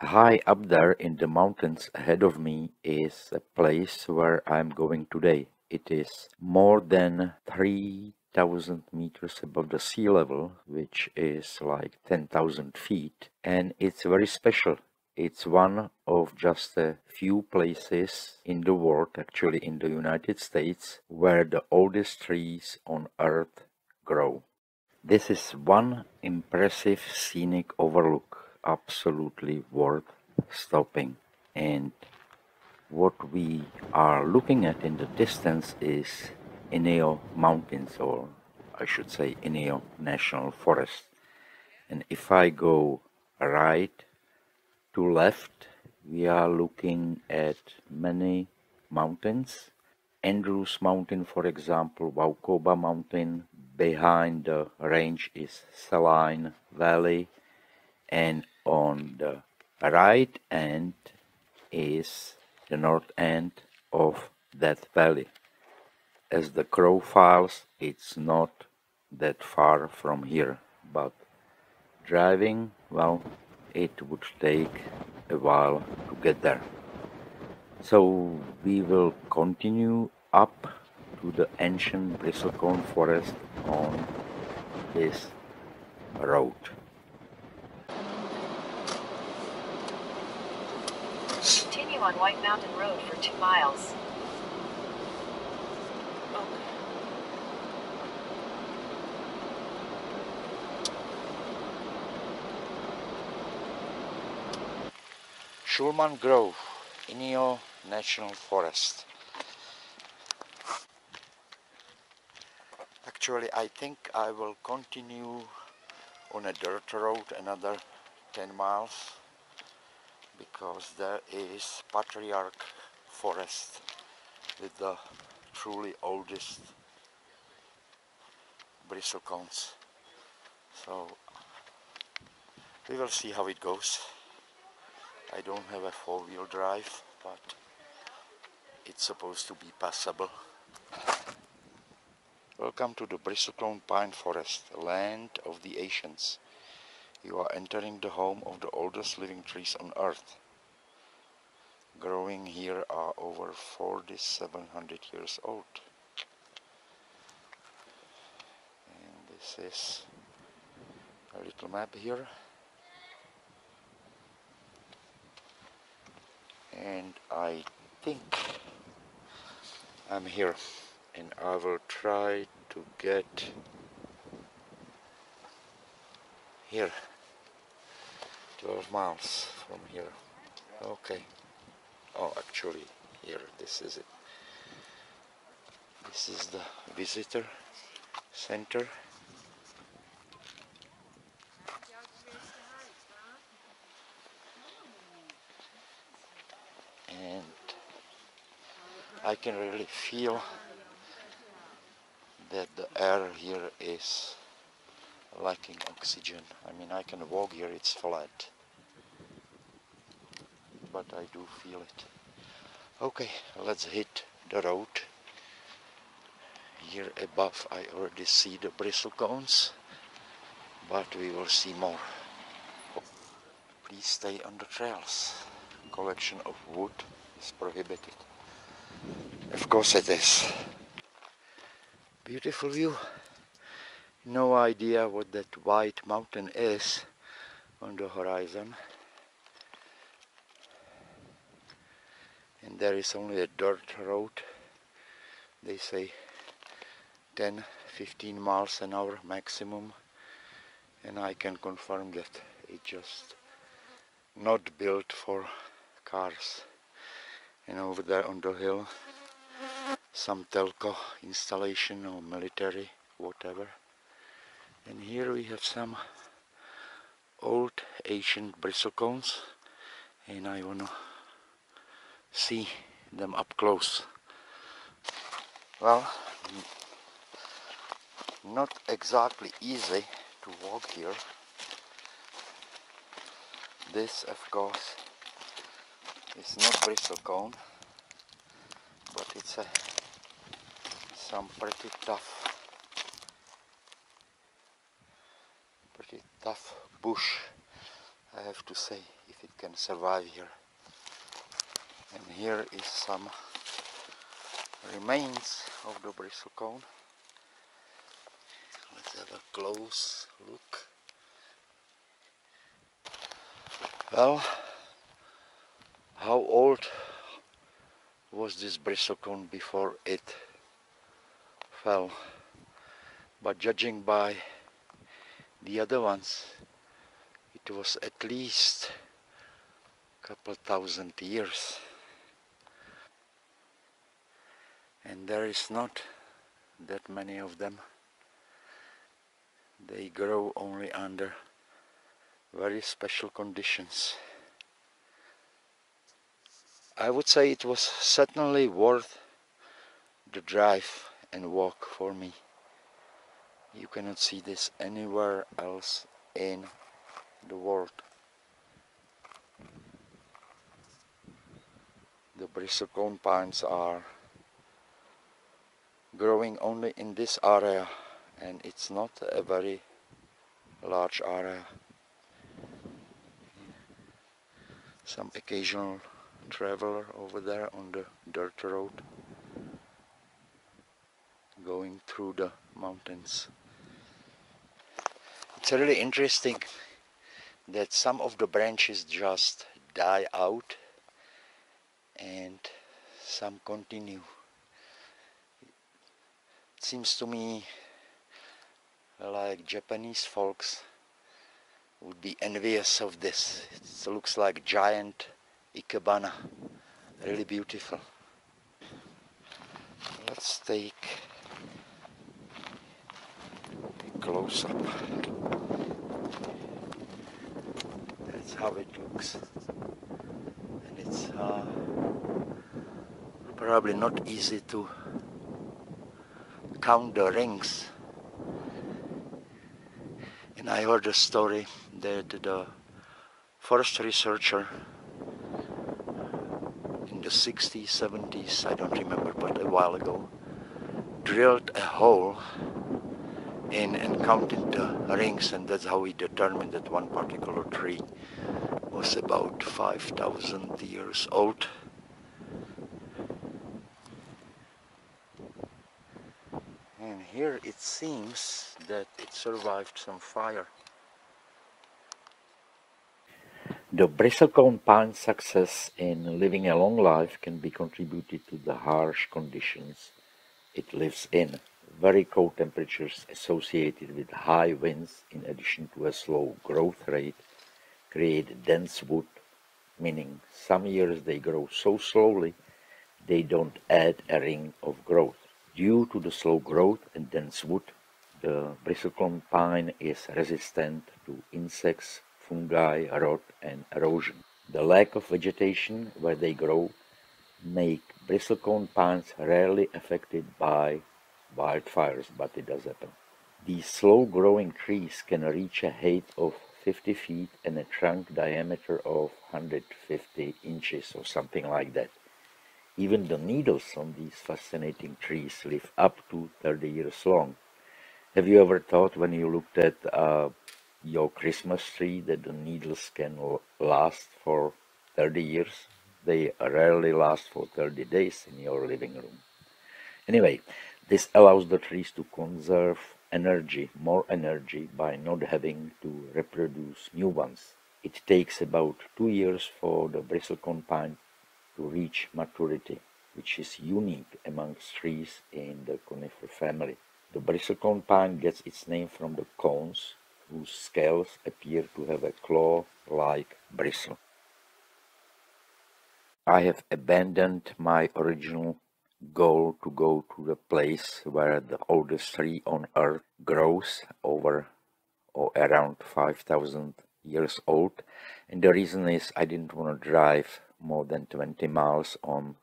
High up there in the mountains ahead of me is a place where I'm going today. It is more than 3000 meters above the sea level, which is like 10,000 feet, and it's very special. It's one of just a few places in the world, actually in the United States, where the oldest trees on earth grow. This is one impressive scenic overlook absolutely worth stopping. And what we are looking at in the distance is Inyo Mountains or I should say Inyo National Forest. And if I go right to left we are looking at many mountains. Andrews Mountain for example, Waucoba Mountain, behind the range is Saline Valley and on the right end is the north end of that Valley. As the crow flies, it's not that far from here, but driving, well, it would take a while to get there. So we will continue up to the ancient bristlecone forest on this road. On White Mountain Road for two miles. Schulman Grove, Inyo National Forest. Actually, I think I will continue on a dirt road another 10 miles because there is Patriarch Forest with the truly oldest bristlecones. So we will see how it goes. I don't have a four-wheel drive, but it's supposed to be passable. Welcome to the Bristlecone Pine Forest, land of the ancients. You are entering the home of the oldest living trees on earth. Growing here are over 4700 years old. And this is a little map here. And I think I'm here and I will try to get here 12 miles from here. Okay. Oh actually here this is it. This is the visitor center. And I can really feel that the air here is lacking oxygen. I mean, I can walk here, it's flat. But I do feel it. Okay, let's hit the road. Here above I already see the bristlecones, but we will see more. Please stay on the trails. Collection of wood is prohibited. Of course it is. Beautiful view no idea what that white mountain is on the horizon. And there is only a dirt road. They say 10 15 miles an hour maximum. And I can confirm that it's just not built for cars. And over there on the hill some telco installation or military whatever and here we have some old ancient bristlecones and I wanna see them up close. Well not exactly easy to walk here. This of course is not bristlecone but it's a some pretty tough pretty tough bush I have to say if it can survive here. And here is some remains of the bristlecone. Let's have a close look. Well how old was this bristlecone before it fell? But judging by the other ones it was at least a couple thousand years. And there is not that many of them. They grow only under very special conditions. I would say it was certainly worth the drive and walk for me you cannot see this anywhere else in the world. The bristlecone pines are growing only in this area and it's not a very large area. Some occasional traveler over there on the dirt road going through the mountains. It's really interesting that some of the branches just die out and some continue. It seems to me like Japanese folks would be envious of this. It looks like giant ikebana, really beautiful. Let's take a close up. how it looks and it's uh, probably not easy to count the rings and I heard a story that the first researcher in the 60s 70s I don't remember but a while ago drilled a hole and counted the rings and that's how we determined that one particular tree was about 5,000 years old. And here it seems that it survived some fire. The bristlecone pine's success in living a long life can be contributed to the harsh conditions it lives in very cold temperatures associated with high winds in addition to a slow growth rate create dense wood, meaning some years they grow so slowly they don't add a ring of growth. Due to the slow growth and dense wood, the bristlecone pine is resistant to insects, fungi, rot and erosion. The lack of vegetation where they grow make bristlecone pines rarely affected by wildfires, but it does happen. These slow-growing trees can reach a height of 50 feet and a trunk diameter of 150 inches or something like that. Even the needles on these fascinating trees live up to 30 years long. Have you ever thought when you looked at uh, your Christmas tree that the needles can last for 30 years? They rarely last for 30 days in your living room. Anyway, this allows the trees to conserve energy, more energy, by not having to reproduce new ones. It takes about two years for the bristlecone pine to reach maturity, which is unique amongst trees in the conifer family. The bristlecone pine gets its name from the cones, whose scales appear to have a claw-like bristle. I have abandoned my original goal to go to the place where the oldest tree on earth grows over or around 5000 years old. And the reason is I didn't want to drive more than 20 miles on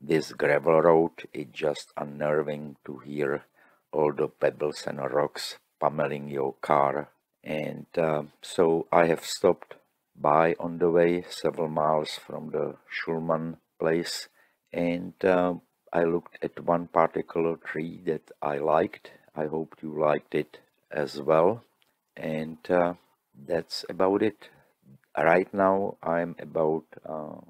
this gravel road. It's just unnerving to hear all the pebbles and rocks pummeling your car. And uh, so I have stopped by on the way several miles from the Schulman place. And uh, I looked at one particular tree that I liked. I hoped you liked it as well. And uh, that's about it. right now I'm about uh,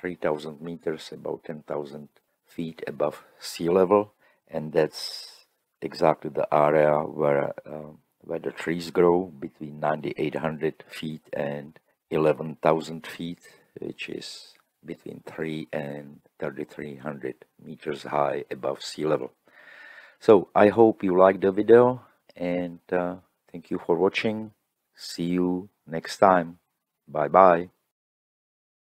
3000 meters, about 10,000 feet above sea level, and that's exactly the area where uh, where the trees grow between 9800 feet and 11,000 feet, which is between 3 and 3300 meters high above sea level. So I hope you liked the video and uh, thank you for watching. See you next time. Bye bye.